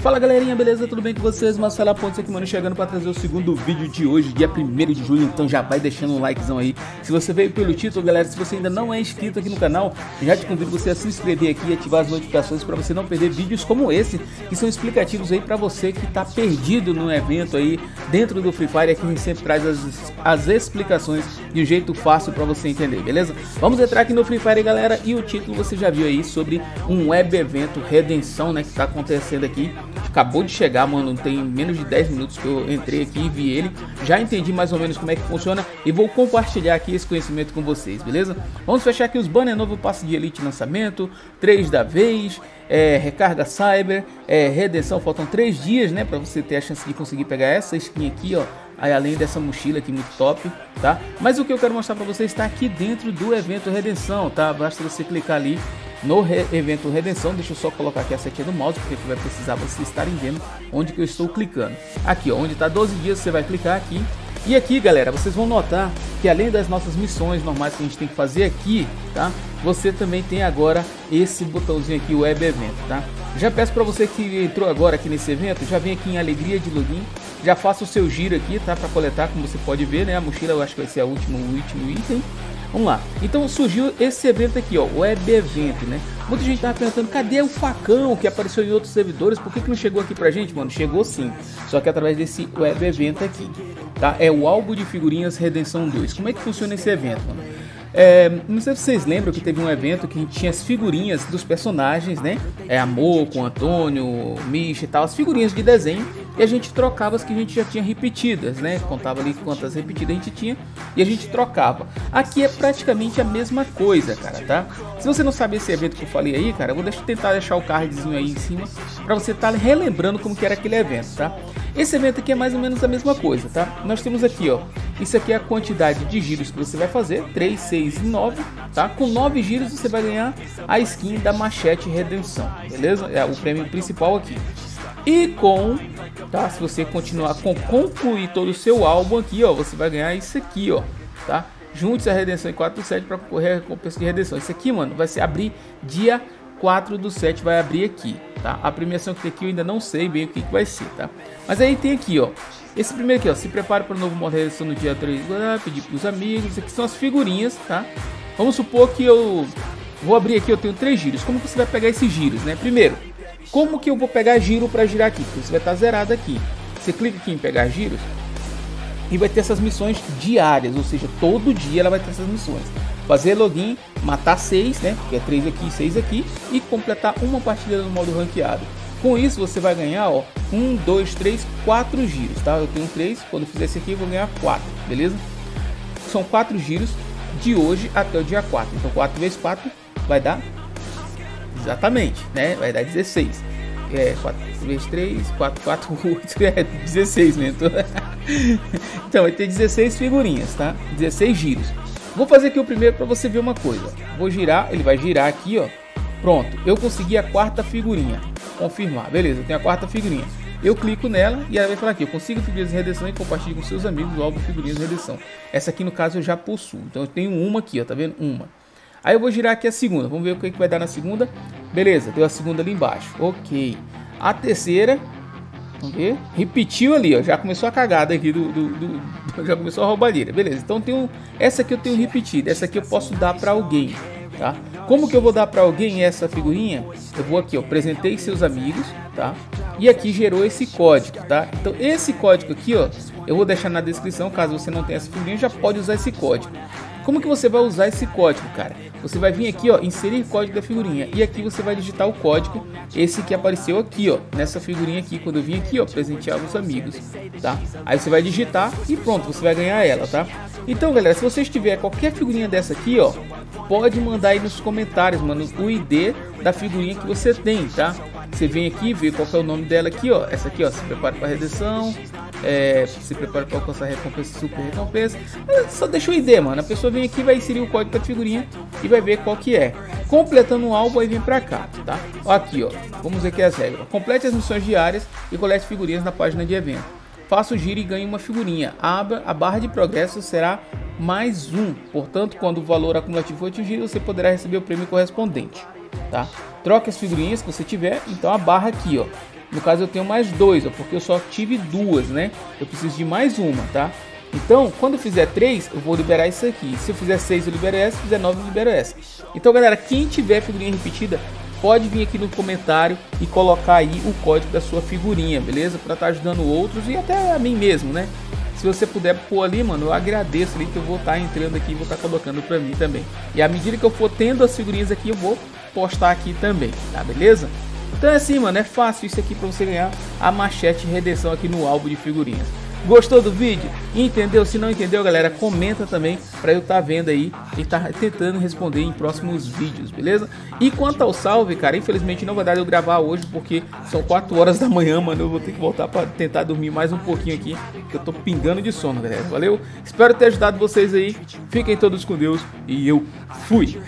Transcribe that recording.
Fala galerinha, beleza? Tudo bem com vocês? Marcelo Pontes aqui, mano, chegando para trazer o segundo vídeo de hoje, dia 1 de julho, então já vai deixando um likezão aí. Se você veio pelo título, galera, se você ainda não é inscrito aqui no canal, já te convido você a se inscrever aqui e ativar as notificações para você não perder vídeos como esse, que são explicativos aí para você que tá perdido no evento aí dentro do Free Fire, a gente sempre traz as, as explicações de um jeito fácil para você entender, beleza? Vamos entrar aqui no Free Fire, galera, e o título você já viu aí sobre um web evento Redenção, né, que tá acontecendo aqui acabou de chegar, mano. Tem menos de 10 minutos que eu entrei aqui e vi ele. Já entendi mais ou menos como é que funciona e vou compartilhar aqui esse conhecimento com vocês, beleza? Vamos fechar aqui os banners novo passe de elite lançamento, 3 da vez, é, recarga cyber, é, redenção. Faltam 3 dias, né, para você ter a chance de conseguir pegar essa skin aqui, ó. Aí além dessa mochila aqui muito top, tá? Mas o que eu quero mostrar para vocês está aqui dentro do evento Redenção, tá? Basta você clicar ali no re evento Redenção. Deixa eu só colocar aqui a setinha do mouse, porque vai precisar vocês estarem vendo onde que eu estou clicando. Aqui, ó, onde está 12 dias, você vai clicar aqui. E aqui, galera, vocês vão notar que além das nossas missões normais que a gente tem que fazer aqui, tá? Você também tem agora esse botãozinho aqui, Web Evento, tá? Já peço para você que entrou agora aqui nesse evento, já vem aqui em Alegria de Login, já faça o seu giro aqui, tá? Para coletar, como você pode ver, né? A mochila eu acho que vai ser último, o último item. Vamos lá. Então surgiu esse evento aqui, ó, Web Evento, né? Muita gente tava perguntando, cadê o facão que apareceu em outros servidores? Por que, que não chegou aqui pra gente, mano? Chegou sim, só que através desse Web Evento aqui, tá? É o álbum de figurinhas Redenção 2. Como é que funciona esse evento, mano? É, não sei se vocês lembram que teve um evento que tinha as figurinhas dos personagens, né? É Amor com Antônio, Misha e tal, as figurinhas de desenho e a gente trocava as que a gente já tinha repetidas, né? Contava ali quantas repetidas a gente tinha e a gente trocava. Aqui é praticamente a mesma coisa, cara, tá? Se você não sabe esse evento que eu falei aí, cara, eu vou deixar, tentar deixar o cardzinho aí em cima para você estar tá relembrando como que era aquele evento, tá? Esse evento aqui é mais ou menos a mesma coisa, tá? Nós temos aqui, ó, isso aqui é a quantidade de giros que você vai fazer, 3, 6 e 9, tá? Com 9 giros você vai ganhar a skin da Machete Redenção, beleza? É o prêmio principal aqui. E com, tá? Se você continuar com concluir todo o seu álbum aqui, ó, você vai ganhar isso aqui, ó, tá? Junte a redenção em 4 do 7 para concorrer a recompensa de redenção. Isso aqui, mano, vai ser abrir dia 4 do 7, vai abrir aqui, tá? A premiação que tem aqui eu ainda não sei bem o que, que vai ser, tá? Mas aí tem aqui, ó, esse primeiro aqui, ó, se prepare para o novo modo de redenção no dia 3, pedir para os amigos, aqui são as figurinhas, tá? Vamos supor que eu vou abrir aqui, eu tenho três giros. Como você vai pegar esses giros, né? Primeiro, como que eu vou pegar giro para girar aqui? Porque você vai estar zerado aqui. Você clica aqui em pegar giros e vai ter essas missões diárias, ou seja, todo dia ela vai ter essas missões. Fazer login, matar 6, né? Que é 3 aqui, 6 aqui, e completar uma partida no modo ranqueado. Com isso você vai ganhar, ó, 1, 2, 3, 4 giros, tá? Eu tenho 3, quando fizer esse aqui eu vou ganhar 4, beleza? São 4 giros de hoje até o dia 4. Então 4 vezes 4 vai dar Exatamente, né? Vai dar 16. É, 4 vezes 3, 4, 4, 8, é 16 mesmo. então vai ter 16 figurinhas, tá? 16 giros. Vou fazer aqui o primeiro para você ver uma coisa. Vou girar, ele vai girar aqui, ó. Pronto, eu consegui a quarta figurinha. Confirmar, beleza, eu tenho a quarta figurinha. Eu clico nela e ela vai falar aqui, eu consigo figurinhas de redenção e compartilhe com seus amigos o álbum figurinhas de redenção. Essa aqui no caso eu já possuo, então eu tenho uma aqui, ó, tá vendo? Uma. Aí eu vou girar aqui a segunda. Vamos ver o que, que vai dar na segunda. Beleza, deu a segunda ali embaixo. Ok. A terceira. Vamos ver. Repetiu ali, ó. Já começou a cagada aqui do. do, do já começou a roubalheira. Beleza. Então tenho. Essa aqui eu tenho repetido. Essa aqui eu posso dar para alguém. Tá? Como que eu vou dar para alguém essa figurinha? Eu vou aqui, ó, apresentei seus amigos, tá? E aqui gerou esse código, tá? Então esse código aqui, ó, eu vou deixar na descrição, caso você não tenha essa figurinha, já pode usar esse código. Como que você vai usar esse código, cara? Você vai vir aqui, ó, inserir código da figurinha e aqui você vai digitar o código, esse que apareceu aqui, ó, nessa figurinha aqui, quando eu vim aqui, ó, presentear os amigos, tá? Aí você vai digitar e pronto, você vai ganhar ela, tá? Então, galera, se você tiver qualquer figurinha dessa aqui, ó, pode mandar aí nos comentários, mano, o ID da figurinha que você tem, tá? Você vem aqui, vê qual é o nome dela aqui, ó. Essa aqui, ó, se prepare para redenção, é, se prepara para alcançar recompensa, super recompensa. Só deixa o ID, mano. A pessoa vem aqui, vai inserir o código da figurinha e vai ver qual que é. Completando o álbum, aí vem para cá, tá? Aqui, ó. Vamos ver aqui as regras. Complete as missões diárias e colete figurinhas na página de evento. Faça o giro e ganhe uma figurinha. Abra a barra de progresso será mais um. Portanto, quando o valor acumulativo for atingido, você poderá receber o prêmio correspondente, tá? Troque as figurinhas que você tiver. Então a barra aqui, ó No caso eu tenho mais dois, ó, porque eu só tive duas, né? Eu preciso de mais uma, tá? Então, quando eu fizer 3, eu vou liberar isso aqui. Se eu fizer 6, eu libero essa. Se fizer 9, eu libero essa. Então, galera, quem tiver figurinha repetida, pode vir aqui no comentário e colocar aí o código da sua figurinha, beleza? Para estar tá ajudando outros e até a mim mesmo, né? Se você puder pôr ali, mano, eu agradeço ali que eu vou estar tá entrando aqui e vou estar tá colocando para mim também. E à medida que eu for tendo as figurinhas aqui, eu vou postar aqui também, tá beleza? Então é assim, mano, é fácil isso aqui para você ganhar a machete redenção aqui no álbum de figurinhas. Gostou do vídeo? Entendeu? Se não entendeu, galera, comenta também para eu estar tá vendo aí e estar tá tentando responder em próximos vídeos, beleza? E quanto ao salve, cara, infelizmente não vai dar eu gravar hoje porque são 4 horas da manhã, mano. Eu vou ter que voltar para tentar dormir mais um pouquinho aqui, que eu tô pingando de sono, galera. Valeu? Espero ter ajudado vocês aí. Fiquem todos com Deus e eu fui.